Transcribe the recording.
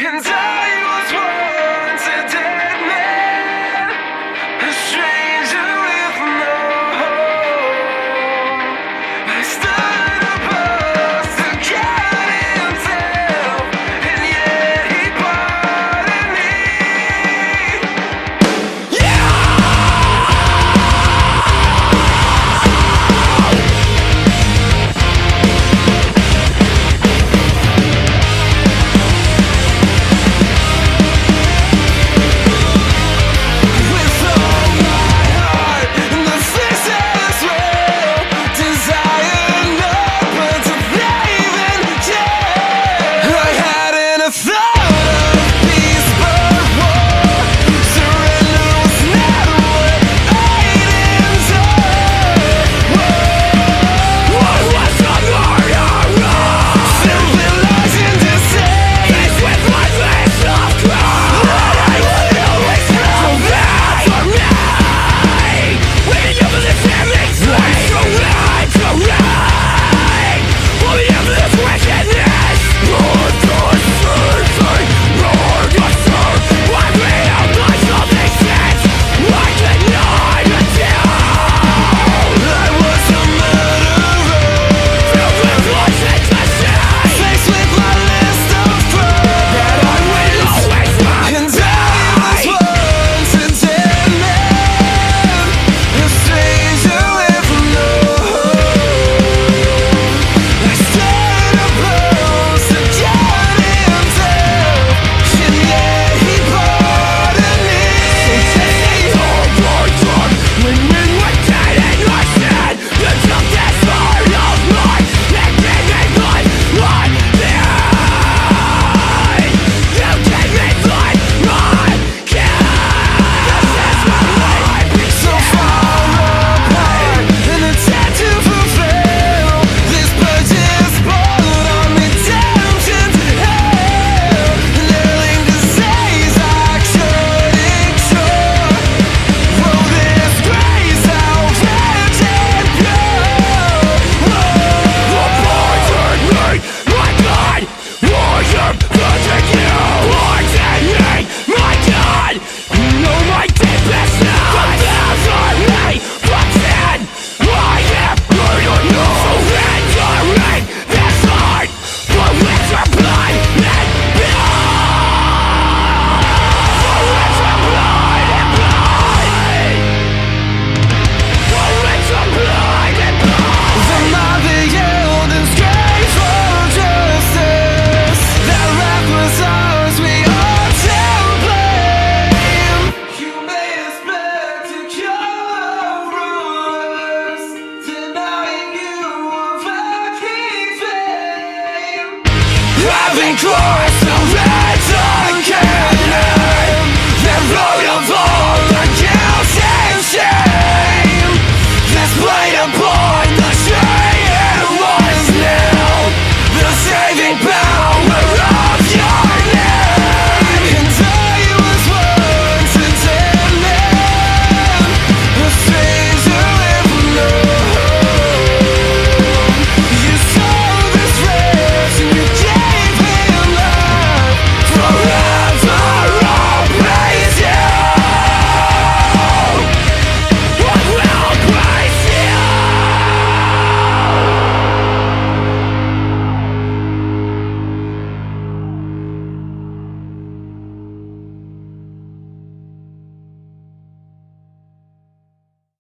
And I I've